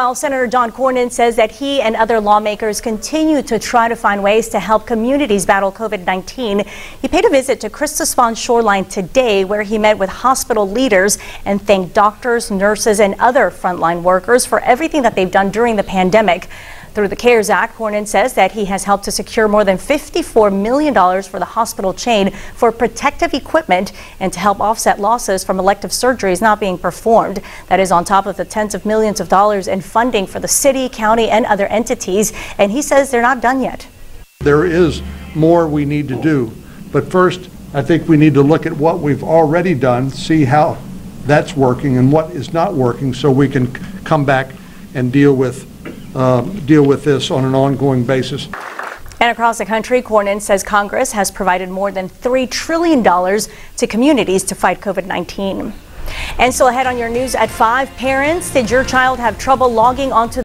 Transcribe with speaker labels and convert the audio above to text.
Speaker 1: While Senator John Cornyn says that he and other lawmakers continue to try to find ways to help communities battle COVID-19, he paid a visit to Christus Spohn Shoreline today where he met with hospital leaders and thanked doctors, nurses, and other frontline workers for everything that they've done during the pandemic. Through the CARES Act, Cornyn says that he has helped to secure more than $54 million for the hospital chain for protective equipment and to help offset losses from elective surgeries not being performed. That is on top of the tens of millions of dollars in funding for the city, county, and other entities. And he says they're not done yet.
Speaker 2: There is more we need to do. But first, I think we need to look at what we've already done, see how that's working and what is not working, so we can come back and deal with uh, deal with this on an ongoing basis.
Speaker 1: And across the country, Cornyn says Congress has provided more than $3 trillion to communities to fight COVID 19. And still ahead on your news at 5, parents, did your child have trouble logging onto